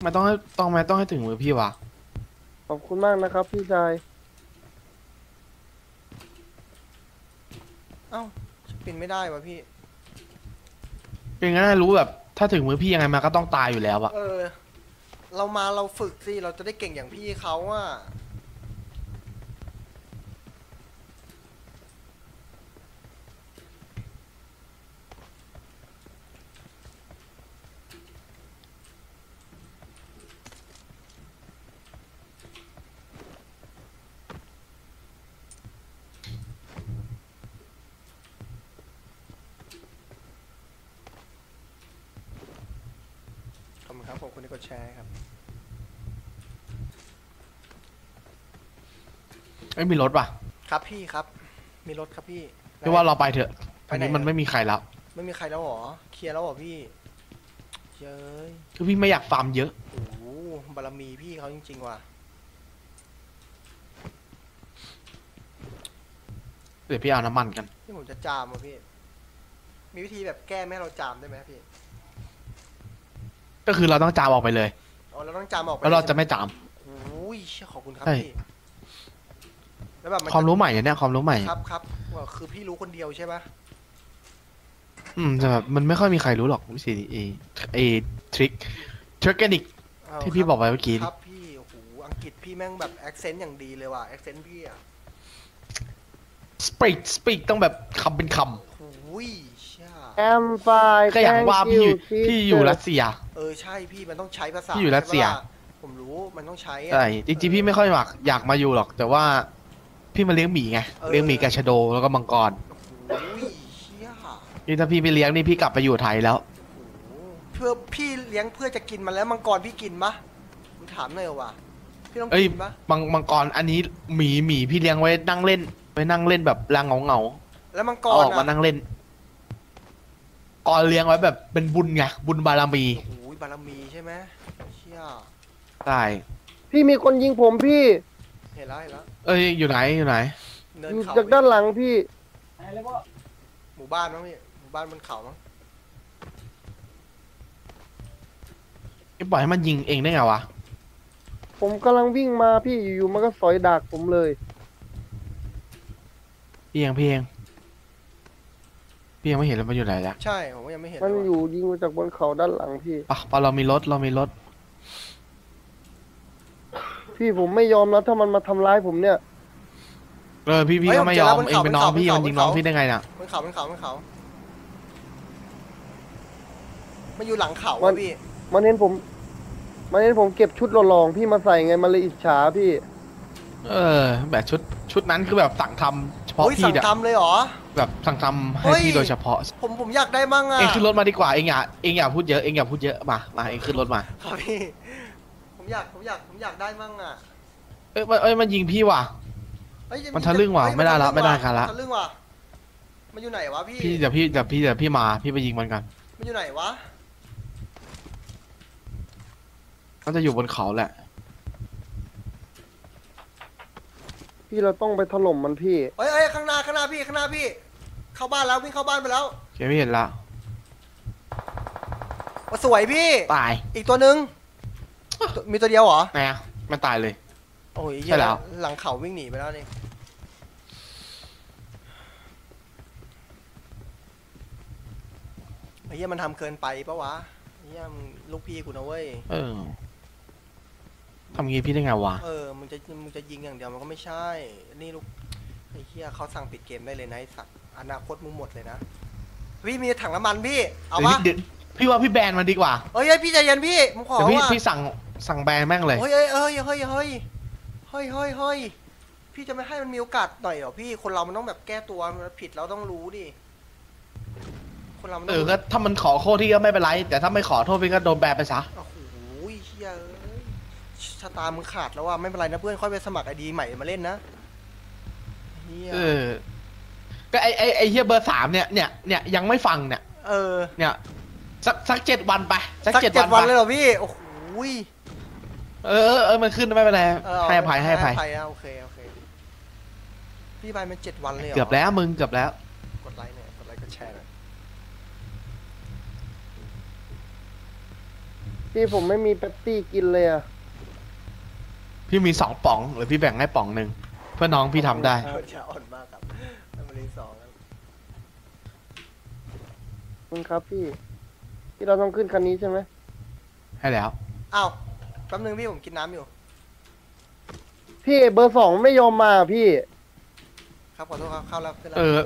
ทำไม่ต้องให้ต้องไม่ต้องให้ถึงมือพี่วะขอบคุณมากนะครับ พี่ชายเอ้าปินไม่ได้วะพี่เป็นงั้นให้รู้แบบ ถ้าถึงมือพี่ยังไงมันก็ต้องตายอยู่แล้วอะเออ เรามาเราฝึกสิเราจะได้เก่งอย่างพี่เขาอะ ขอบคุณครับผมคุณที่ก ดแชร์ครับไม่มีรถว่ะครับพี่ครับ มีรถครับพี่ พี่ว่าเราไปเถอะไปอันไหน นี้มันอะไม่มีใครแล้วไม่มีใครแล้วเหรอ เคลียร์แล้วเหรอพี่เย้ยคือพี่ไม่อยากฟาร์มเยอะโอ้โหบารมีพี่เขาจริง ๆ ว่ะ เดี๋ยวพี่เอาน้ำมันกัน นี่ผมจะจามอะพี่ มีวิธีแบบแก้ไม่ให้เราจามได้ไหมพี่ ก็คือเราต้องจามออกไปเลย อ๋อเราต้องจามออกไปแล้วเราจะใช่หไม่จาม โอ้ยเชี่ยขอบคุณครับใช่ พี่แล้วแบบมันความจะรู้ใหม่เนี่ยความรู้ใหม่ ครับครับว่าคือพี่รู้คนเดียวใช่ปะอืมแต่แบบมันไม่ค่อยมีใครรู้หรอกวิธีเอเอทริคทริคนิกเอาที่พี่ครับบอกไปเมื่อกี้ครับพี่โอ้โหอังกฤษพี่แม่งแบบแอคเซนต์อย่างดีเลยว่ะแอคเซนต์พี่อะสปีกสปีกต้องแบบคำเป็นคโอ้ยเชี่ย แอมไฟำก็อย่างว่าพี่อยู่พี่อยู่รัสเซีย เออใช่พี่มันต้องใช้ภาษาพี่อยู่รัสเซียใช่ปะล่ะผมรู้มันต้องใช้อะใช่จริงๆพี่ไม่ค่อยอยากอยากมาอยู่หรอก แต่ว่าพี่มาเลี้ยงหมีไงเออเลี้ยงหมีกับชะโดแล้วก็มังกรโอ้ยเชี่ยนี่ถ้าพี่ไม่เลี้ยงนี่พี่กลับไปอยู่ไทยแล้วโอ้โหเพื่อพี่เลี้ยงเพื่อจะกินมันแล้วมังกรพี่กินปะผมถามหน่อยว่ะพี่ต้องเอ้ยกินปะมังมังกรอันนี้หมีหมีพี่เลี้ยงไว้นั่งเล่นไว้นั่งเล่นแบบลางเงาเงาแล้วมังๆกเอารออกมาอะนั่งเล่น กรเลี้ยงไว้แบบเป็นบุญไงบุญบารมีโอ้โหบารมีใช่ไหมเชี่ยใช่พี่มีคนยิงผมพี่เห็นแล้วเห็นแล้วเอ้ยอยู่ไหนอยู่ไหนเนินอยู่เขาจากด้านหลังพี่ หมู่บ้านมั้งพี่หมู่บ้านบนเขามั้งไอ้ปล่อยให้มันยิงเองได้ไงวะผมกำลังวิ่งมาพี่อยู่ๆมันก็สอยดักผมเลย พี่เองพี่เอง พี่ยังไม่เห็นเลยมันอยู่ไหนละใช่ ผมก็ยังไม่เห็นมันเลยว่ะอยู่ยิงมาจากบนเขาด้านหลังพี่ ปะปะเรามีรถเรามีรถ พี่ผมไม่ยอมนะถ้ามันมาทำร้ายผมเนี่ย เออพี่พี่ก็ไม่ยอมเองเป็นน้องพี่มันยิงน้องพี่ได้ไงน่ะ บนเขาบนเขาบนเขา มันอยู่หลังเขามัอะนพี่ มันเห็นผม มันเห็นผมเก็บชุดหล่อๆพี่มาใส่ไงมันเลยอิจฉาพี่ เออ แบบชุดชุดนั้นคือแบบสั่งทำเฉพาะเฮ้ยพี่สั่งเนี่ยทำเลยเหรอ แบบสั่งทำให้เฮ้ย พี่โดยเฉพาะ ผมผมอยากได้มั่งอะเองขึ้นรถมาดีกว่า เองอย่าเองอย่าพูดเยอะเองอย่าพูดเยอะมามาเองขึ้นรถมา ครับพี่ผมอยากผมอยากผมอยากได้มั่งอะเอ้ยมันเอ้ยมันยิงพี่ว่ะ เฮ้ยมันทะลึ่งว่ะเฮ้ยไม่ได้ละนทไม่ได้กันละ ทะลึ่งว่ะมันอยู่ไหนวะพี่พี่เดี๋ยวพี่เดี๋ยวพี่เดี๋ยวพี่มาพี่ไปยิงมันกันมันอยู่ไหนวะก็จะอยู่บนเขาแหละ พี่เราต้องไปถล่มมันพี่ เอ้ยเอ้ยข้างหน้าข้างหน้าพี่ข้างหน้าพี่ เข้าบ้านแล้ววิ่งเข้าบ้านไปแล้วโอเคพี่เห็นละว่าสวยพี่ ตายอีกตัวหนึ่งตัวมีตัวเดียวเหรอ ไงอะมันตายเลย โอ้ยใช่แล้ว หลังเขาวิ่งหนีไปแล้วนี่ ไอ้เหี้ยมันทำเกินไปปะวะไอ้เหี้ยมึงลูกพี่กูนะเว้ย เออ ทำงี้พี่ได้ไงวะ เออ มึงจะ มึงจะยิงอย่างเดียวมันก็ไม่ใช่ นี่ลูกไอ้เหี้ยเขาสั่งปิดเกมได้เลยนะไอ้สัตว์อนาคตมึงหมดเลยนะ พี่มีถังน้ำมันพี่ เอาเดี๋ยวปะพี่เดี๋ยวพี่ว่าพี่แบนมันดีกว่า เอ้ยเอ้ยพี่ใจเย็นพี่มึงขอเดี๋ยวพี่ว่าพี่สั่งสั่งแบนแม่งเลยเฮ้ยเอ้ยเอ้ยเฮ้ยเฮ้ยเฮ้ยเฮ้ยเฮ้ยพี่จะไม่ให้มันมีโอกาสหน่อยเหรอพี่ คนเรามันต้องแบบแก้ตัวมันผิดเราต้องรู้ดิ คนเรามันเอต้องอก็ถ้ามันขอโทษที่ก็ไม่เป็นไร แต่ถ้าไม่ขอโทษพี่ก็โดนแบนไปซะ โอ้โหเฮียเอ้ย ชะตามึงขาดแล้วว่าไม่เป็นไรนะเพื่อนค่อยไปสมัครไอดีใหม่มาเล่นนะเฮียเออ ก็ไอไอไอเฮียเบอร์สามเนี่ยเนี่ยเนี่ยยังไม่ฟังเนี่ย เออเนี่ยสักสักเจ็ดวันไปสักสักเจ็ดเจ็ดวัวันนเลยไปเหรอพี่โอ้โหยเออเออเออมันขึ้นไม่เป็นไรเออให้อภัยให้อภัยให้นะโอเคโอเคพี่ไปมันเจ็ดวันเลยหร เกือบแล้วมึงเกือบแล้ว กดไลค์หน่อยกดไลค์กดแชร์หน่อยพี่พี่ผมไม่มีเป๊ปซี่กินเลยอะ พี่มีสองป๋องหรือพี่แบ่งให้ป๋องหนึ่งเพื่อน้องพี่ทำได้ จะอ่อนมากครับน้ำมันสองครับมึงครับพี่พี่เราต้องขึ้นคันนี้ใช่ไหมให้แล้ว อ้าวแป๊บนึงพี่ผมกินน้ำอยู่ พี่เบอร์สองไม่ยอมมาพี่ ครับขอโทษครับเข้าแล้วขึ้นแล้วเออ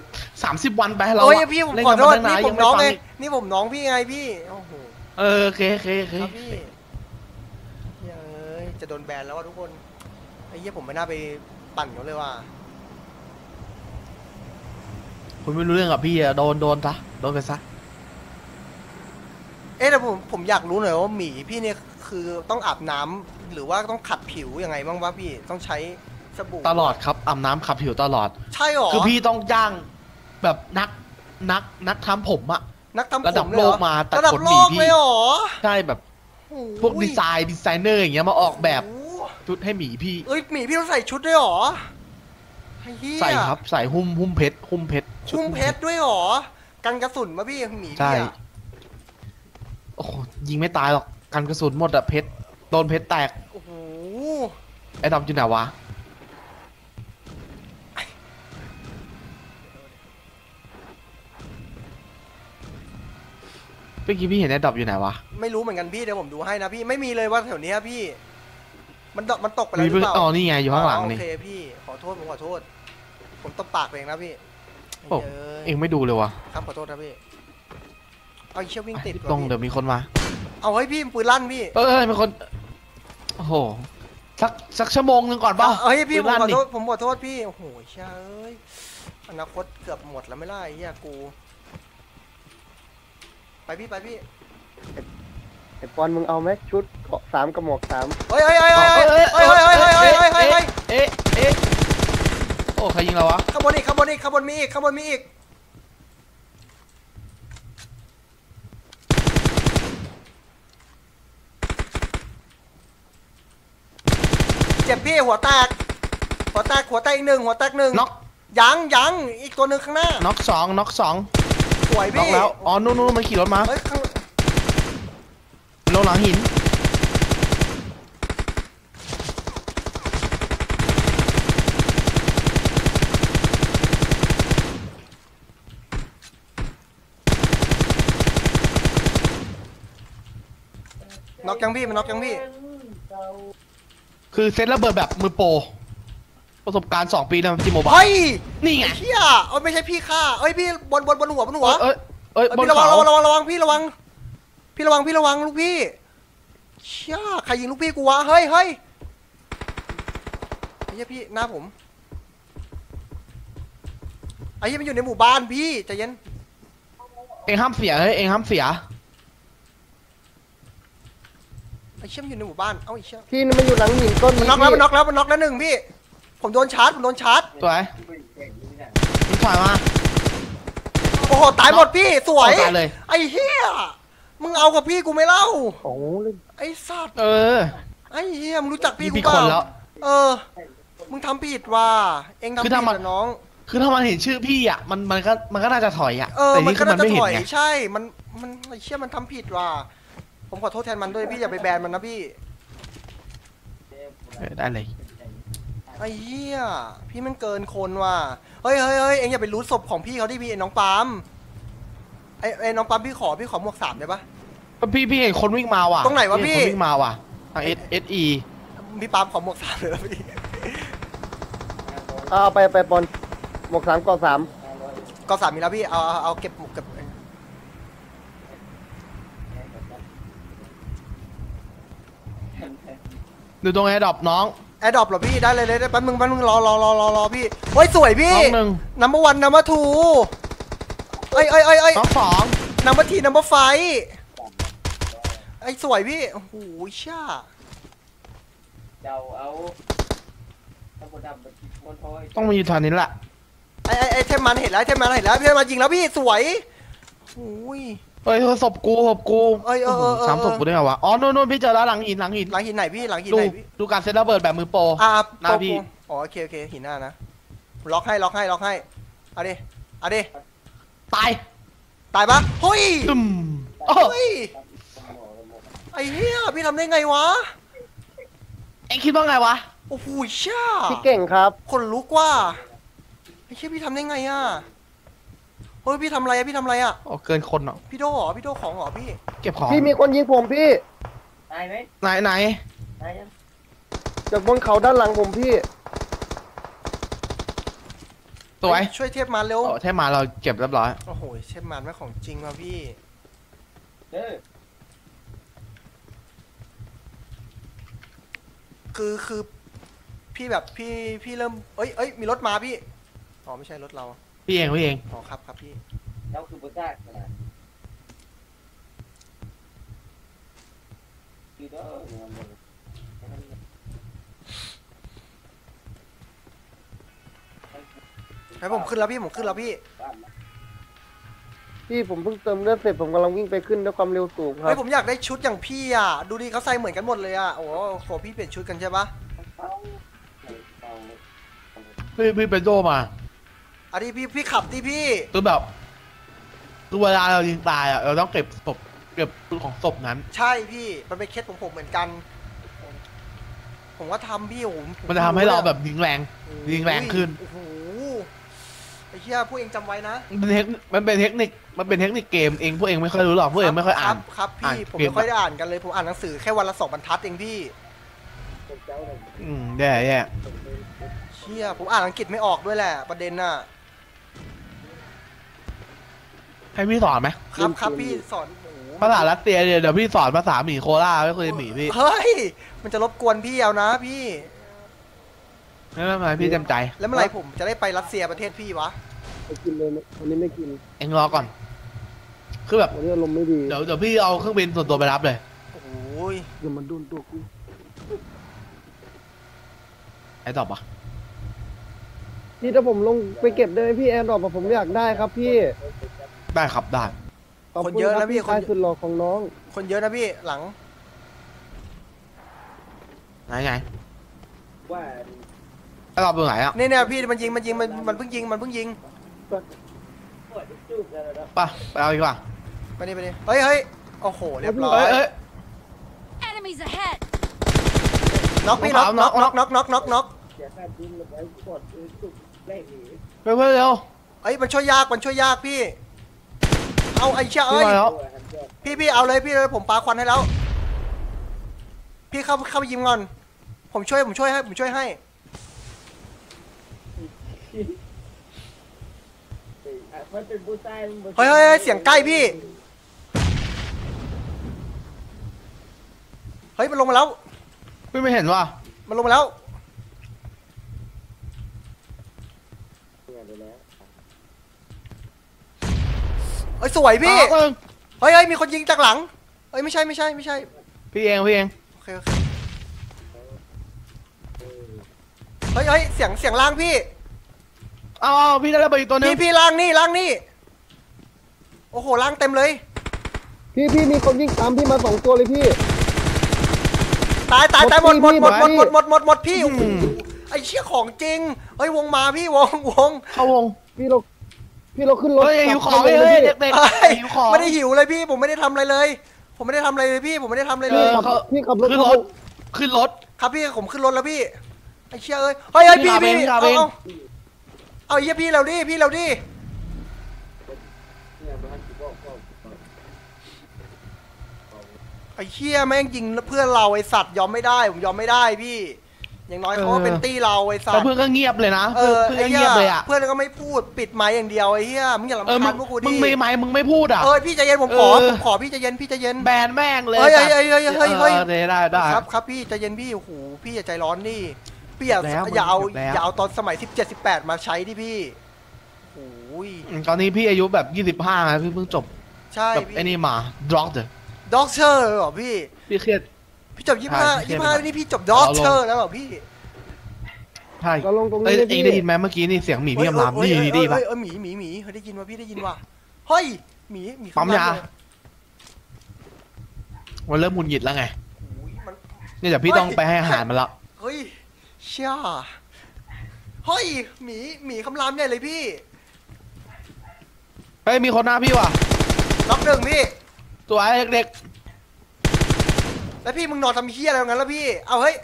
สามสิบวันไปเราโอ้ยอะพี่ผมเล่นขอกันโทษมาตั้งนานนี่ผยัมงไม่น้องฟังไงอีกนี่ผมน้องพี่ไงพี่โอ้โหเออโอเคโอเคโอเคครับพี่เฮ้ย จะโดนแบนแล้วว่ะทุกคนไอ้เหี้ยผมไม่น่าไปปั่นเขาเลยว่ะคุณไม่รู้เรื่องกับพี่อะโดนโดนซะโดนไปซะเอ๊ะแต่ผมผมอยากรู้หน่อยว่าหมีพี่เนี่ยคือต้องอาบน้ำหรือว่าต้องขัดผิวยังไงบ้างวะพี่ต้องใช้สบู่ตลอดครับอาบน้ำขับผิวตลอด ใช่หรอคือพี่ต้องจ้างแบบนักนักนักทำผมอะนักทำผมระดับเลยเหรอโลกมาตัดระดับขนหโลมีกพี่ เลยเหรอ ใช่แบบโอ้โห พวกดีไซน์ดีไซเนอร์อย่างเงี้ยมาออกแบบโอ้โหชุดให้หมีพี่ เอ้ยหมีพี่ต้องใส่ชุดด้วยเหรอไอ้เหี้ยใส่ครับใส่หุ้มหุ้มเพชรหุ้มเพชรชุดชุ่มเพชรด้วยเหรอ กันกระสุนมาพี่หมีใช่พี่อะโอ้โหยิงไม่ตายหรอกกันกระสุนหมดอะเพชรโดนเพชรแตกโอ้โหไอ้ดำจุนไหนวะ เมื่อกี้พี่เห็นไอ้ดอบอยู่ไหนวะไม่รู้เหมือนกันพี่เดี๋ยวผมดูให้นะพี่ไม่มีเลยว่าแถวเนี้ยพี่ มันตกมันตกไปแล้วมีหรือเพิ่งเปล่าอ๋อนี่ไงอยู่ข้างหลังโอนี่เคพี่ขอโทษผมขอโทษ ผมตบปากไปเองนะพี่โอ้ เอ้ยเองไม่ดูเลยวะครับขอโทษนะพี่เอาไอ้เชี่ยวิ่งติดตรงว่ะพี่เดี๋ยวมีคนมา เอาให้พี่ปืนลั่นพี่เออเออมีคน โอ้โห สักสักชั่วโมงหนึงก่อนเปล่าเอ้ยพี่ผมปืนลั่นขอดิ โทษผมขอโทษพี่โอ้โหเชี่ยเอ้ยอนาคตเกือบหมดแล้วไม่ล่ะไอ้เหี้ยกู ไปพี่ไปพี่ไอปอนมึงเอาไหมชุดเกาะสามกระหมวกสามเฮ้ยเฮ้ยเฮ้ยเฮ้ยเฮ้ยเฮ้ยเฮ้ยเฮ้ยเฮ้ยเฮ้ยเฮ้ยเฮ้ยเฮ้ยเอ๊ะเอ๊ะโอ้ใครยิงเราวะข้างบนอีกข้างบนอีกข้างบนมีอีกข้างบนมีอีกเจ็บพี่หัวแตกหัวแตกหัวแตกอีกหนึ่งหัวแตกหนึ่งน็อกยังยังอีกตัวหนึ่งข้างหน้าน็อกสองน็อกสองส วยน็อกพี่แล้ว อ๋อ นู่นนู่นมันขี่รถมาเฮ้ยข้างลงหลังหิน น็อกยังพี่มันน็อกยังพี่ คือเซตระเบิดแบบมือโปร ประสบการณ์ 2 ปีนะที่โมบายเฮ้ยนี่ไงเฮียเอ้ยไม่ใช่พี่ฆ่าเอ้ยพี่บนบนบนหัวบนหัวเอ้ยเอ้ยเอ้ยบนพี่ระวังเขาระวังระวังระวังพี่ระวัง พี่ระวังพี่ระวังลูกพี่เชี่ยใครยิงลูกพี่กูวะเฮ้ยเฮ้ยไอ้เหี้ยพี่หน้าผมไอ้เหี้ยมันอยู่ในหมู่บ้านพี่ใจเย็นเองห้ามเสียเฮ้ยเองห้ามเสียไอ้เชี่ยมันอยู่ในหมู่บ้านเอ้าไอ้เชี่ยพี่นี่มันอยู่หลังหินก้อนมันนี้น็อกแล้วมันพี่น็อกแล้วมันน็อกแล้วหนึ่งพี่ ผมโดนชาร์จผมโดนชาร์จตัวไหนยิงถอยมาโอ้โหตายหมดพี่สวยเอาตายเลย ไอ้เฮียมึงเอากับพี่กูไม่เล่าโอ้โหเล่นไอ้สัตว์เออ ไอ้เฮียมึงรู้จักพี่นี่กูพี่เปคนล่าแล้วเออ มึงทำผิดว่ะเองทำคืผิอดถ้ามันอะน้อง คือถ้ามันเห็นชื่อพี่อะมันมันก็มันก็น่าจะถอยอะเออแต่มันนี่ก็คือมัน่านจะไม่เห็ถนอยไงใช่ มันมันไอ้เชี่ยมันทำผิดว่ะผมขอโทษแทนมันด้วยพี่อย่าไปแบนมันนะพี่เออได้เลย ไอ้เหี้ยพี่มันเกินคนว่ะเฮ้ยเฮ้ยเฮ้ยเองอย่าไปรู้ศพของพี่เขาดิพี่ไอ้น้องปาล์มไอ้ไอ้น้องปาล์มพี่ขอพี่ขอหมวกสามได้ปะ พี่พี่เห็นคนวิ่งมาว่ะตรงไหนวะพี่ เห็คนวิ่งมาว่ะทางเอสเอสอีพี่ปาล์มขอหมวกสามเลยนะพี่เอาไปไปปอนหมวกสามเกาะสามก็สามมีแล้วพี่เอาเอาเอาเก็บหมวกเก็บดูตรงแอร์ดรอปน้อง แอดดอปเหรอพี่ได้เลยเลยได้แป๊บนึงแป๊บนึงรอรอรอรอรอพี่เฮ้ยสวยพี่น้องหนึ่งนัมเบอร์วันนัมเบอร์ทูเอ้ยเอ้ยเอ้ยเอ้ยน้องสองนัมเบอร์ทีนัมเบอร์ไฟไอ้สวยพี่โอ้โหช่าเดาเอาถ้าบดดำมันคนโทยต้องมาอยู่แถวนี้แหละไอ้ไอ้ไอ้เทมมันเห็นแล้วไอ้เทมมันเห็นแล้วพี่เทมมันยิงแล้วพี่สวยโอ้ย เฮ้ยศพกูศพกูเอ้ยเออเออเออ สามศพกูได้ไงวะ อ๋อนู่นนู่นพี่เจอแล้วหลังหินหลังหินหลังหินไหนพี่หลังหินดูไหนพี่ดูการเซตระเบิดแบบมือโปร อ่าหน้าโปรพี่ โปรอ๋อโอเคโอเคหินหน้านะล็อกให้ล็อกให้ล็อกให้เอาดิเอาดิตายตายปะเฮ้ยตึมโอ้เฮ้ยไอ้เหี้ยพี่ทำได้ไงวะเอ็งคิดว่าไงวะ โอ้โหเช่าพี่เก่งครับ คนลุกว่าไอ้เชี่ยพี่ทำได้ไงอะ เฮ้ยพี่ทำอะไรอะพี่ทำอะไรอะโอ้เกินคนอะพี่โดเหรอพี่โดของเหรอพี่เก็บของพี่มีคนยิงผมพี่ ตายไหมไหนไหนตายยังจากบนเขาด้านหลังผมพี่ สวยช่วยเทพมารเร็วโอ้เทพมาเราเก็บเรียบร้อยโอ้โหเทพมารไม่งของจริงว่ะพี่เด้อคือคือพี่แบบพี่พี่เริ่มเอ้ยเอ้ยมีรถมาพี่อ๋อไม่ใช่รถเรา พี่เองพี่เองอ๋อครับครับพี่เราคือบุตรขนาดคือเด้อเนี่ยมันให้ผมขึ้นแล้วพี่ผมขึ้นแล้วพี่พี่ผมเพิ่งเติมเลือดเสร็จผมกำลังวิ่งไปขึ้นด้วยความเร็วสูงครัเฮ้ยบผมอยากได้ชุดอย่างพี่อะดูดิเขาใส่เหมือนกันหมดเลยอะโอ้โหขอพี่เปลี่ยนชุดกันใช่ปะ พี่พี่เป็นโดมา อันนี้พี่พี่ขับดิพี่คือแบบคือเวลาเรายิงตายอะเราต้องเก็บศพเก็บของศพนั้น ใช่พี่มันเป็นเคสของผมเหมือนกัน ผมก็ทำพี่โอ้โหผมันจะทำให้เราแบบยิงแรงโอ้โหยิงแรงขึ้นโอ้โหไอ้เหี้ยพวกเองจำไว้นะมันเป็นเทคนิคมันเป็นเทคนิคมันเป็นเทคนิคเกมเองพวกเองไม่ค่อยรู้หรอกพวกเองไม่ค่อยอ่านรับครับอ่าพี่นผมเกมไม่ค่อยได้อ่านกันเลยผมอ่านหนังสือแค่วันละสองบรรทัดเองพี่อืมแย่แย่เชี่ยผมอ่านอังกฤษไม่ออกด้วยแหละประเด็นน่ะ ให้พี่สอนไหมครับครับพี่สอนโอ้โหภาษารัสเซียเนี่ยเดี๋ยวพี่สอนภาษาหมีโคราไม่เคยหมีพี่เฮ้ย มันจะรบกวนพี่เอานะพี่ ไม่เป็นไรพี่เต็มใจแล้วเมื่อไหร่ผมจะได้ไปรัสเซียประเทศพี่วะไม่กินเลยวันนี้ไม่กิน เอ็งรอก่อน คือแบบวันนี้อารมณ์ไม่ดี เดี๋ยวเดี๋ยวพี่เอาเครื่องบินส่วนตัวไปรับเลย โอ้ยอย่ามาดุนตัวกูไอ้ตอบปะพี่ถ้าผมลงไปเก็บได้ไหมพี่ airdrop ผมอยากได้ครับพี่ ได้ครับได้ ขบคนณเยอะรันะบพี่คนชายสุดหล่อของน้อง คนเยอะนะพี่หลัง ไหนไงว่าไอ้ตอบตรงไหนอะเนี่ยเนี่ยพี่มันยิงมันยิงมันมันเพิ่งยิงมันเพิ่งยิงปวดจุกแล้วนะไปไปเอาดีกว่าไปดิไปดิเฮ้ยเฮ้ยโอ้โหเรียบร้อเอ้ยยเอ้ย Enemies ahead! น็อกพี่น็น็ออกกน็อกน็น็ออกกน็อกน็อกน็อกน็อกเสียค่าดิ้นแล้วไปปวดจุกแรกนี่ไปเพื่อนเร็วเอ้ยมันช่วยยากมันช่วยยากพี่ เอาไอ้เชี่ยพี่เอ้ยมาแล้วตัวหันเจ้าพี่พี่เอาเลยพี่เลยผมปาควันให้แล้ว พี่เข้าเข้าไปยิงก่อน ผมช่วยผมช่วยให้ผมช่วยให้ มันเป็นผู้ชายเฮ้ยเฮ้ยเฮ้ยเสียงใกล้พี่ เฮ้ยมันลงมาแล้ว พี่ไม่เห็นว่ะมันลงมาแล้วเฮ้ย สวยพี่ เอาเองเฮ้ยเฮ้ยมีคนยิงจากหลังเฮ้ยไม่ใช่ไม่ใช่ไม่ใช่ พี่เองพี่เองโอเคโอเคเฮ้ยเฮ้ยเสียงเสียงล่างพี่ เอาเอาพี่ได้ระเบิดอีกตัวหนึงพี่พี่ล่างนี่ล่างนี่ โอ้โหล่างเต็มเลย พี่พี่มีคนวิ่งตามพี่มาสองตัวเลยพี่ ตายตายตายหมดหมดหมดหมดพี่หมดหมดหมดหมดพี่โอ้โหไอ้เชี่ยของจริง เฮ้ยวงมาพี่วงวง เข้าวง พี่เรา พี่เราขึ้นรถเฮ้ยหิวของกลับเฮ้ยไปเฮ้ยพี่เด็กเฮ้ยๆหิวของไม่ได้หิวเลยพี่ผมไม่ได้ทำอะไรเลย ผมไม่ได้ทำอะไรเลยพี่ผมไม่ได้ทำอะไรเลเอยอขับเขาพี่ขับรถขึ้นรถขึ้นรถครับพี่ผมขึ้นรถแล้วพี่ไอ้เชี่ยเอ้ยเฮ้ยเฮ้ยพี่พี่พี่ขับเอาเองเอาเอาไอ้เหี้ยพี่เราดิพี่เราดิไอ้เชี่ยแม่งยิงเพื่อนเราไอ้สัตว์ยอมไม่ได้ผมยอมไม่ได้พี่ อย่างน้อยเขาก็เป็นตี้เราไอ้สัแต่ตว์เพื่อนก็เงียบเลยนะเออเพื่อนไอ้ก็เหี้เงียยบเลยอะเพื่อนก็ไม่พูดปิดไมค์อย่างเดียวไอ้เหี้ยมึงอย่าเออลำมึคางญพวกกูดิมึงมีไหมมึงไม่พูดอะ เออพี่ใจเย็นผมขอเออ ผมขอพี่ใจเย็นพี่ใจเย็น แบนแม่งเลยเฮ้ยสัตว์เฮ้ยเฮ้ยเฮ้ยเฮ้ย ออได้ได้ ครับครับพี่ใจเย็นพี่โอ้โหพี่อย่าใจร้อนดิพี่อย่าแล้วอย่าเอามันแล้ว อย่าเอาตอนสมัย 17 18 มาใช้ดิพี่โอ้ยอืมตอนนี้พี่อายุแบบยี่สิบห้านะพี่เพิ่งจบใช่แบบพี่ไอ้นี่มาด็อกเตอร์ด็อกเตอร์เหรอพี่พี่เครียด พี่จบใช่25พี่25เครียดนี่พี่จบด็อกเตอร์แล้วเหรอพี่ใช่เราลงตรงเอ้นี้ยเลยเองพี่ได้ยินไหมเมื่อกี้นี่เสียงหมีพี่กำลังเฮ้ยนี่เฮ้ยดีเฮ้ยป่ะเฮ้ยเฮ้ยหมีหมีหมีเฮ้ยได้ยินว่าพี่ได้ยินว่าเฮ้ยหมีหมีปั๊มยาเข้เลยมันเริ่มหมุนหงิดแล้วไงโอ้ยมันนี่เดี๋ยวพี่ต้องไปให้อาหารมันละ เฮ้ยเชี่ยเฮ้ยหมีหมีคำรามใหญ่เลยพี่เฮ้ยมีคนหน้าพี่ว่ะ ล็อกหนึ่งพี่ ตัวไอ้เด็ก แล้วพี่มึงนอนทำเฮียอะไรตรงนั้นแล้วพี่ เอาเฮ้ย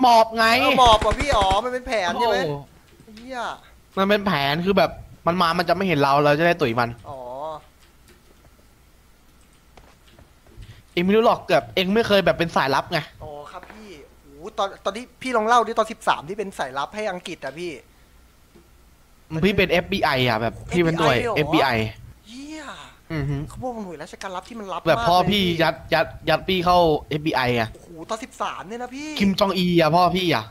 หมอบไงเอาหมอบว่ะพี่อ๋อมันเป็นแผนใช่ไหมโอ้เฮียมันเป็นแผนคือแบบมันมามันจะไม่เห็นเราเราจะได้ตุ๋ยมัน อ๋อเองไม่รู้หรอกแบบเองไม่เคยแบบเป็นสายลับไงอ๋อครับพี่โอ้โหตอนตอนที่พี่ลองเล่าดิตอนสิบสามที่เป็นสายลับให้อังกฤษอะพี่ พี่เป็น FBI อะแบบพี่เป็นตัว FBI เหรอ FBI เฮียอือฮึเขาบอกว่าหน่วยราชการลับที่มันลับแบบมากพ่อเลยพี่ยัดยัดยัดพี่เข้า FBI อะโอ้โหตอนสิบสามเนี่ยนะพี่ คิมจองอีอะพ่อพี่อะ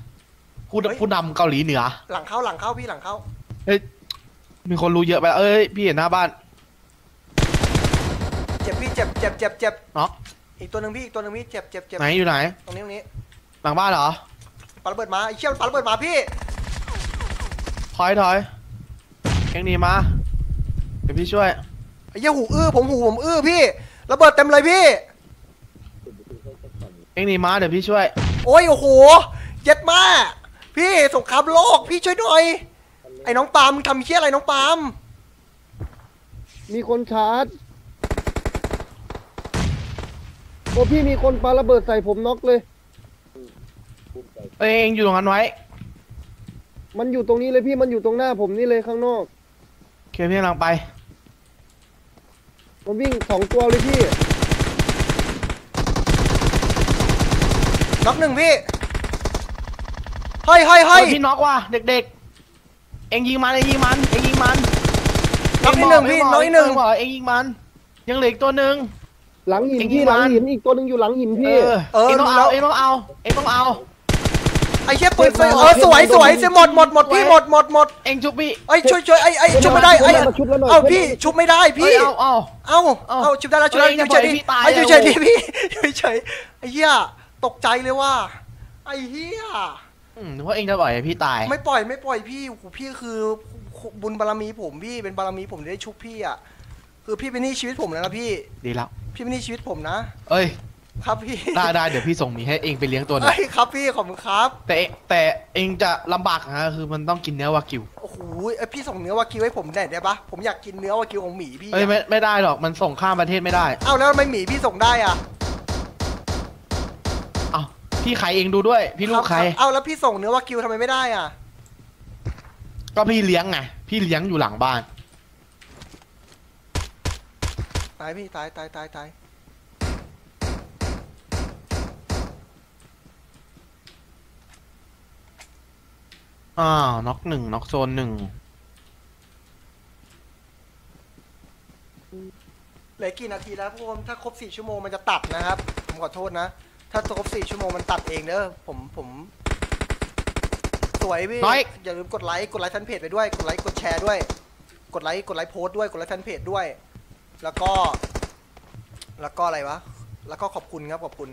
ผู้เฮ้ยผู้นำเกาหลีเหนือ หลังเข้าหลังเข้าพี่หลังเข้าเฮ้ยมีคนรู้เยอะไปแล้วเอ้ย พี่เห็นหน้าบ้าน เจ็บพี่เจ็บเจ็บเจ็บเจ็บเนาะอีกตัวหนึ่งพี่อีกตัวหนึ่งพี่เจ็บเจ็บเจ็บไหนอยู่ไหน ตรงนี้ตรงนี้ หลังบ้านเหรอปาระเบิดมาไอ้เชี่ยมันปาระเบิดมาพี่ ถอยถอยเอ็งหนีมา เดี๋ยวพี่ช่วย ไอ้เหี้ยหูอื้อผมหูผมอื้อพี่ระเบิดเต็มเลยพี่ เอ็งหนีมาเดี๋ยวพี่ช่วย โอ้ยโอ้โหเย็ดมากพี่สงครามโลกพี่ช่วยหน่อยไอ้น้องปาล์มมึงทำเชี่ยอะไรน้องปาล์มมีคนชาร์จโอ้พี่มีคนปาระเบิดใส่ผมน็อกเลย เอ้ยเอ็งอยู่ตรงนั้นไว้มันอยู่ตรงนี้เลยพี่มันอยู่ตรงหน้าผมนี่เลยข้างนอก โอเคพี่กำลังไป มันวิ่งสองตัวเลยพี่ น็อกหนึ่งพี่เฮ้ยเฮ้ยเฮ้ย เฮ้ยพี่น็อกว่ะเด็กๆ เอ็งยิงมันเอ็งยิงมันเอ็งยิงมันน็อกอีกหนึ่งพี่น็อกอีกหนึ่งเอ็บอกเอ็งยิงมัน ยังเหลืออีกตัวหนึ่ง หลังหินเอ็งพี่ยิงหลังมันหินอีกตัวหนึ่งอยู่หลังหินเอพี่อเอ็งต้องเอาเอ็งต้องเอาเอ็งต้องเอา ไอ้เชี่ยปืนไฟเออสวยสวยเสียหมดหมดหมดพี่หมดหมดหมดเอ็งชุบพี่ไอ้ยช่วยช่วยไอ้ไอ้ชุบไม่ได้ไอ้มาชุบแล้วหน่อยเอ้าพี่ชุบไม่ได้เอ้พี่ยเอาเอาเอ้าเอ้าเอ้าชุบได้แล้วชุบได้เอ้ยเฉยๆดิอย่าปล่อยให้พี่ตายไอ้เลยเฉยๆดิพี่เฉยๆไอ้เหี้ยตกใจเลยว่าไอ้เหี้ยอืมเพราะเอ็งจะปล่อยให้พี่ตาย ไม่ปล่อยไม่ปล่อยพี่โอ้โหพี่คือบุญบารมีผมพี่เป็นบารมีผมที่ได้ชุบพี่อะคือพี่เป็นหนี้ชีวิตผมแล้วนะพี่ดีแล้วพี่เป็นหนี้ชีวิตผมนะ เอ้ย ครับพี่ได้ได้เดี๋ยวพี่ส่งหมีให้เอ็งไปเลี้ยงตัวหนึงเอ้ยครับพี่ขอบคุณครับแต่เอ็งแต่เอ็งจะลำบากนะ คือมันต้องกินเนื้อวากิว โอ้โหเอ้ยพี่ส่งเนื้อวากิวให้ผมได้ได้ปะผมอยากกินเนื้อวากิวของหมีพี่เอ้ยอะไม่ไม่ได้หรอก มันส่งข้ามประเทศไม่ได้เอ้าแล้วทำไมหมีพี่ส่งได้อะเอ้าพี่ใครเองดูด้วย พี่ลูกใครบเอ้าแล้วพี่ส่งเนื้อวากิวทำไมไม่ได้อะก็พี่เลี้ยงไง พี่เลี้ยงอยู่หลังบ้าน ตายพี่ตายตายตายตาย อ้าวน็อกหนึ่งน็อกโซนหนึ่งเหลือกี่นาทีแล้วพวกผมถ้าครบสี่ชั่วโมงมันจะตัดนะครับ ผมขอโทษนะ ถ้าครบสี่ชั่วโมงมันตัดเองเด้อผมผม สวยพี่น้อย อย่าลืมกดไลค์กดไลค์แฟนเพจไปด้วยกดไลค์กดแชร์ด้วย กดไลค์กดไลค์โพสต์ด้วยกดไลค์แฟนเพจด้วย แล้วก็ แล้วก็อะไรวะ แล้วก็ขอบคุณครับขอบคุณ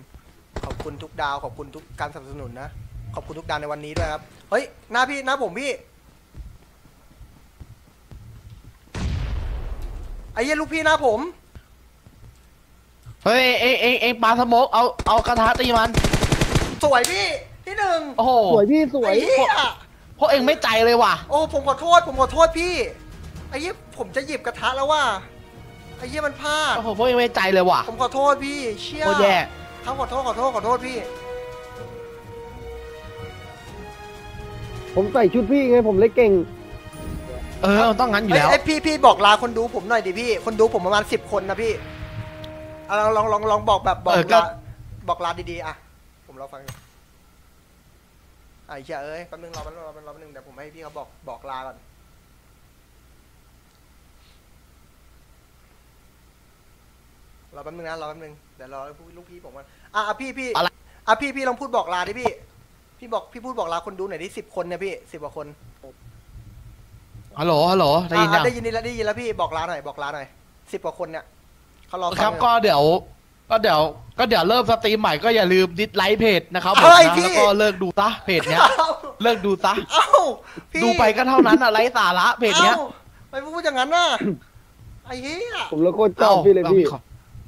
ขอบคุณทุกดาวขอบคุณทุกการสนับสนุนนะ ขอบคุณทุกดาวในวันนี้ด้วยครับ เฮ้ย หน้าพี่ หน้าผมพี่ ไอ้เหี้ยลูกพี่หน้าผม เฮ้ยเอ็งเอ็งเอ็งปาสโมกเอาเอากระทะตีมัน สวยพี่ ที่หนึ่งโอ้โหสวยพี่สวยไอ้เหี้ยพวกเอ็งไม่ใจเลยว่ะ โอ้ผมขอโทษ ผมขอโทษพี่ ไอ้เหี้ยผมจะหยิบกระทะแล้วว่า ไอ้เหี้ยมันพลาด โอ้โหพวกเอ็งไม่ใจเลยว่ะผมขอโทษพี่ เชี่ยโคตรแย่เขาขอโทษขอโทษขอโทษพี่ ผมใส่ชุดพี่ไงผมเลยเก่ง เออมันต้องงั้นอยู่เอ้ยแล้ว เอ้ยพี่พี่บอกลาคนดูผมหน่อยดิพี่ คนดูผมประมาณสิบคนนะพี่เอาลองลองลองลองบอกแบบบอกเออก็ ลาบอกลาดีๆอะผมรอฟังอยู่อะไอ้เชี่ยเอ้ยแป๊บนึงรอแป๊บนึงรอแป๊บนึงรอแป๊บนึงเดี๋ยวผมให้พี่เขาบอกบอกลาก่อนรอแป๊บนึงนะรอแป๊บนึงเดี๋ยวรอลูกพี่ผมก่อนอะอะพี่พี่อะไร อะพี่พี่ลองพูดบอกลาดิพี่ พี่บอกพี่พูดบอกลาคนดูหน่อยดิสิบคนเนี่ยพี่สิบกว่าคนฮัลโหลฮัลโหลได้ยินอะยังได้ยินแล้วได้ยินแล้วพี่บอกลาหน่อยบอกลาหน่อยสิบกว่าคนเนี่ยเขารอฟังอยู่ครับก็เดี๋ยวก็เดี๋ยวก็เดี๋ยวเริ่ม stream ใหม่ก็อย่าลืม dislike เพจนะครับผมเฮ้ยนะพี่แล้วก็เลิกดูซะเพจเนี้ยเอ้าเลิกดูซะเอ้าพี่ดูไปก็เท่านั้นอะไร้สาระเพจเนี้ยอ้าไม่พูดอย่างนั้นน่ะไอ้เหี้ยผมเลยโคตรชอบพี่เลยพี่ขอ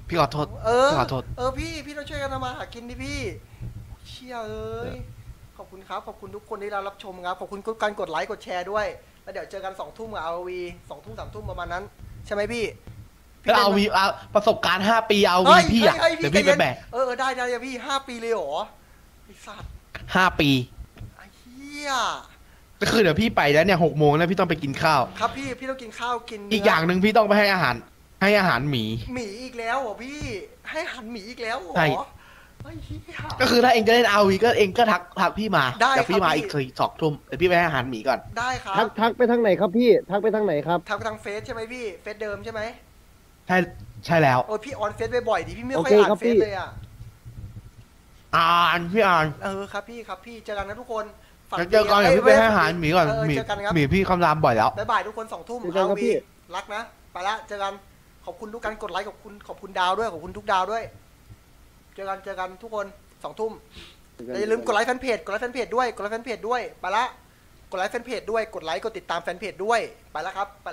พี่ขอโทษเออขอโทษเออพี่พี่ต้องช่วยกันทำมาหากินดิพี่เชี่ยเอ้ยข อบคุณครับ ขอบคุณทุกคนที่เรารับชมครับ ขอบคุณทุกการกดไลค์กดแชร์ด้วย แล้วเดี๋ยวเจอกันสองทุ่มกับอาวีสองทุ่มสามทุ่มประมาณนั้น ใช่ไหมพี่แล้วเอาล่นวีเอาประสบการณ์ห้าปีเอาเฮ้วียพี่อะเฮ้ยเดี๋ยวใจพี่ไปย็นแบกเออเออได้ได้ได้พี่ห้าปีเลยเหรอไอ้สัตว์ห้าปีไอ้เหี้ยก็คือเดี๋ยวพี่ไปแล้วเนี่ยหกโมงแล้วพี่ต้องไปกินข้าว ครับพี่พี่ต้องกินข้าวกินเนื้อีกอย่างหนึ่งพี่ต้องไปให้อาหาร ให้อาหารหมี หมีอีกแล้วเหรอพี่ ให้หันหมีอีกแล้วเหรอใช่ ไอ้เหี้ย ก็คือถ้าเองจะเล่นเอาวีก็เองก็ทักทักพี่มาได้เดี๋ยวพี่ครับมาพี่ อีกทีสองทุ่มเดี๋ยวพี่ไปให้อาหารหมีก่อน ได้ครับทักทักไปทางไหนครับพี่ ทักไปทางไหนครับทางทางเฟซใช่ไหมพี่ เฟซเดิมใช่ไหมใช่ใช่แล้ว โอ้ยพี่ออนเฟซบ่อยๆดิพี่ไม่ค่อยโอเคอ่าครันบเฟพี่ ซเลยอะ อ่านพี่อ่านเออครับพี่ครับพี่เจอกันนะทุกคนฝัเจอกันเดี๋ยวพี่ไปให้อาหารหมีก่อนเออหมีเจอกันครับหมีพี่คำรามบ่อยแล้ว บ๊ายบายทุกคนสองทุ่มเจอกันเอาครับวีพี่ รักนะ ไปละ เจอกัน ขอบคุณทุกการกดไลค์ขอบคุณขอบคุณดาวด้วย ขอบคุณทุกดาวด้วย เจอกันเจอกันทุกคนสองทุ่มแต่อย่าลืมกดไลค์แฟนเพจกดไลค์แฟนเพจด้วยกดไลค์แฟนเพจด้วยไปละกดไลค์แฟนเพจด้วยกดไลค์กดติดตามแฟนเพจด้วยไปละครับไป